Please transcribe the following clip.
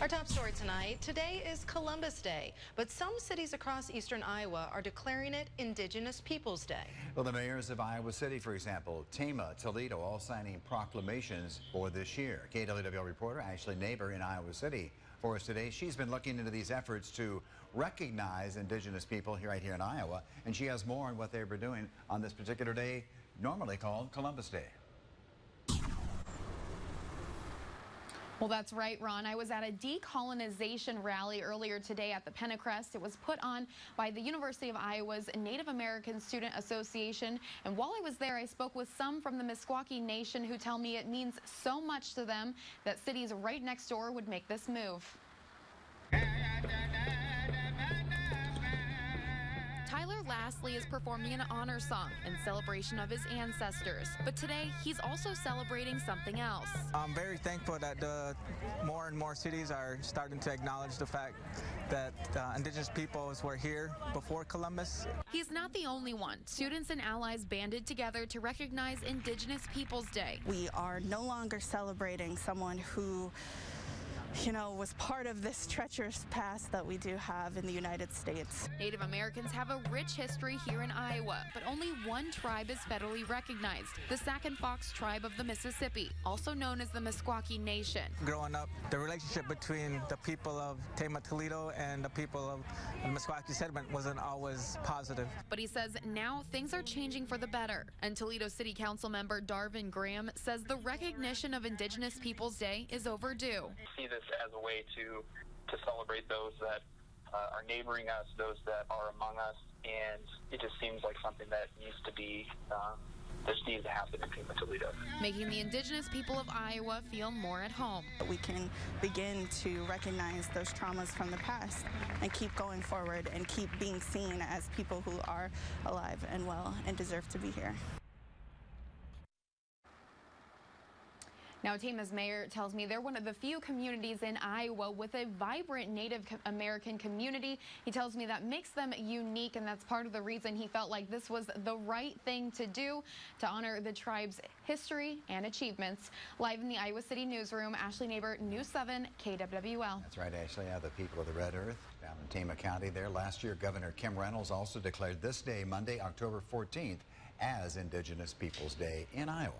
Our top story tonight, today is Columbus Day, but some cities across eastern Iowa are declaring it Indigenous Peoples Day. Well, the mayors of Iowa City, for example, Tama, Toledo, all signing proclamations for this year. KWWL reporter Ashley Neighbor in Iowa City for us today. She's been looking into these efforts to recognize Indigenous people here right here in Iowa, and she has more on what they've been doing on this particular day, normally called Columbus Day. Well, that's right, Ron. I was at a decolonization rally earlier today at the Pentacrest. It was put on by the University of Iowa's Native American Student Association. And while I was there, I spoke with some from the Meskwaki Nation who tell me it means so much to them that cities right next door would make this move. Lastly is performing an honor song in celebration of his ancestors. But today, he's also celebrating something else. I'm very thankful that uh, more and more cities are starting to acknowledge the fact that uh, indigenous peoples were here before Columbus. He's not the only one. Students and allies banded together to recognize Indigenous Peoples Day. We are no longer celebrating someone who you know, was part of this treacherous past that we do have in the United States. Native Americans have a rich history here in Iowa, but only one tribe is federally recognized, the Sac and Fox tribe of the Mississippi, also known as the Meskwaki Nation. Growing up, the relationship between the people of Tama Toledo and the people of the Meskwaki settlement wasn't always positive. But he says now things are changing for the better. And Toledo City Council member Darvin Graham says the recognition of Indigenous Peoples Day is overdue. See this as a way to to celebrate those that uh, are neighboring us, those that are among us, and it just seems like something that needs to be. Um, this needs to happen in Tama Toledo. Making the indigenous people of Iowa feel more at home. We can begin to recognize those traumas from the past and keep going forward and keep being seen as people who are alive and well and deserve to be here. Now, Tama's mayor tells me they're one of the few communities in Iowa with a vibrant Native American community. He tells me that makes them unique, and that's part of the reason he felt like this was the right thing to do to honor the tribe's history and achievements. Live in the Iowa City newsroom, Ashley Neighbor, News 7, KWWL. That's right, Ashley. Yeah, the people of the Red Earth down in Tama County there. Last year, Governor Kim Reynolds also declared this day, Monday, October 14th, as Indigenous Peoples Day in Iowa.